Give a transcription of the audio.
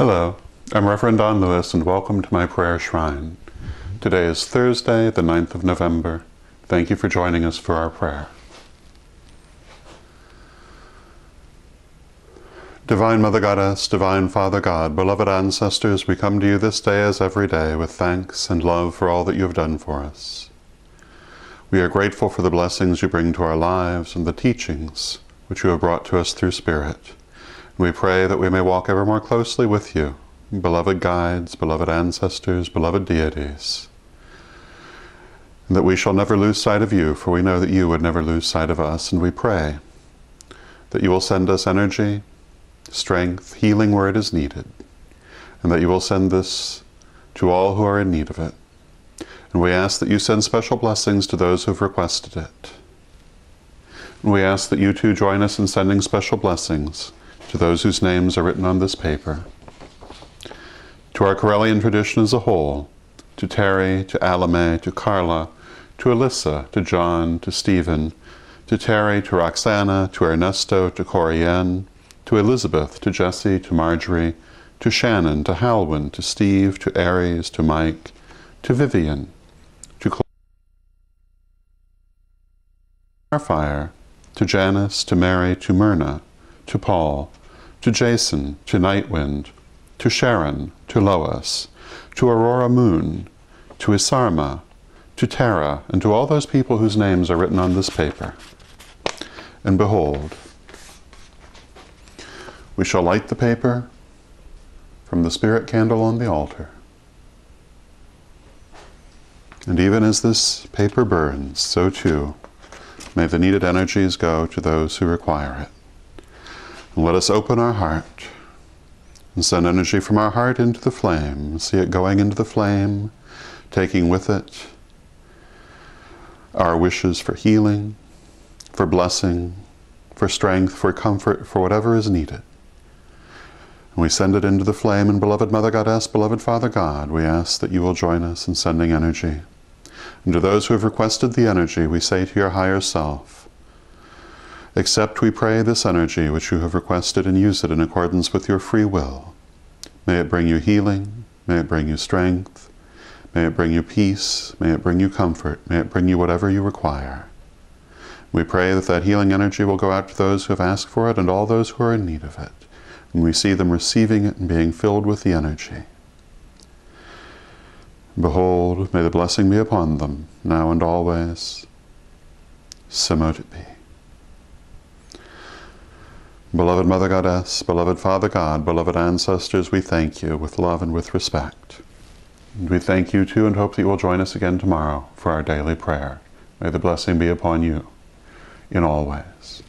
I'm Reverend Don Lewis, and welcome to my prayer shrine. Today is Thursday, the 9th of November. Thank you for joining us for our prayer. Divine Mother Goddess, Divine Father God, beloved ancestors, we come to you this day as every day with thanks and love for all that you have done for us. We are grateful for the blessings you bring to our lives and the teachings which you have brought to us through Spirit. We pray that we may walk ever more closely with you beloved guides, beloved ancestors, beloved deities, and that we shall never lose sight of you, for we know that you would never lose sight of us, and we pray that you will send us energy, strength, healing where it is needed, and that you will send this to all who are in need of it. And we ask that you send special blessings to those who have requested it. And we ask that you too join us in sending special blessings to those whose names are written on this paper. To our Correllian tradition as a whole, to Terry, to Alame, to Carla, to Alyssa, to John, to Stephen, to Terry, to Roxana, to Ernesto, to Corianne, to Elizabeth, to Jesse, to Marjorie, to Shannon, to Halwyn, to Steve, to Aries, to Mike, to Vivian, to Fire, to Janice, to Mary, to Myrna, to Paul, to Jason, to Nightwind, to Sharon, to Lois, to Aurora Moon, to Isarma, to Tara, and to all those people whose names are written on this paper. And behold, we shall light the paper from the spirit candle on the altar. And even as this paper burns, so too may the needed energies go to those who require it. Let us open our heart and send energy from our heart into the flame. See it going into the flame, taking with it our wishes for healing, for blessing, for strength, for comfort, for whatever is needed. And we send it into the flame, and beloved Mother Goddess, beloved Father God, we ask that you will join us in sending energy. And to those who have requested the energy, we say to your higher self, Accept, we pray, this energy which you have requested and use it in accordance with your free will. May it bring you healing, may it bring you strength, may it bring you peace, may it bring you comfort, may it bring you whatever you require. We pray that that healing energy will go out to those who have asked for it and all those who are in need of it. And we see them receiving it and being filled with the energy. Behold, may the blessing be upon them, now and always. So mote it be. Beloved Mother Goddess, beloved Father God, beloved ancestors, we thank you with love and with respect. And we thank you too and hope that you will join us again tomorrow for our daily prayer. May the blessing be upon you in all ways.